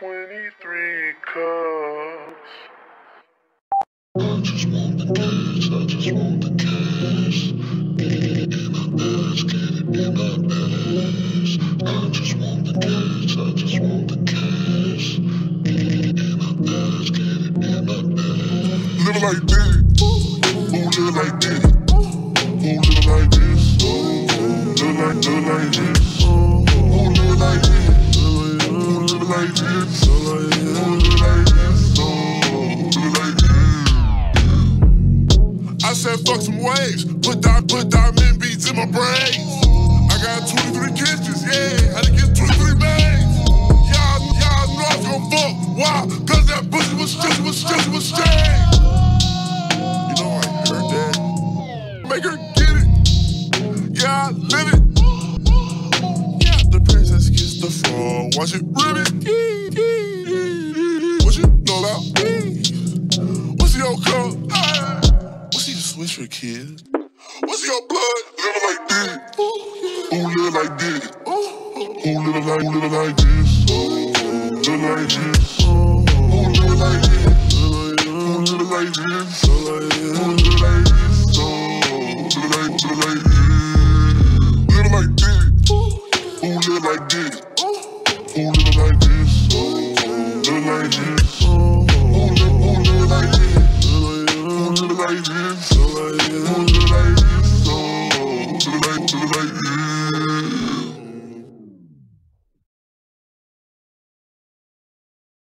23 cups. I just want the cash, I just want the cash. Get it in my purse, get it in my purse. I just want the cash, I just want the cash. Get it in my purse, get it in my purse. Living like this, who living like this? Who living like this? Living like, living like this. Who living like this? Said fuck some waves, put di- put diamond beats in my brains. I got 23 kitchens, yeah, had to get 23 bangs. Y'all, y'all know I was gon' fuck. Why? Cause that pussy was just was just was strange. You know I heard that. Make her get it. Yeah, I live it. Yeah, the princess kissed the frog. Watch it ribbit. What you know was for kids. What's your blood? Little like this. Who live like this? Who live like, who live like this? Live like this. Who live like this? Who live like this? Who live like this? Live like, live like this. Live like this. Who live like this? Who live like this? Live like this. you.